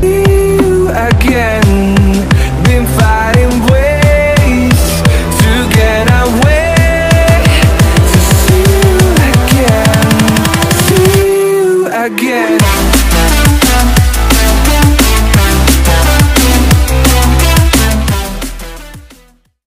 be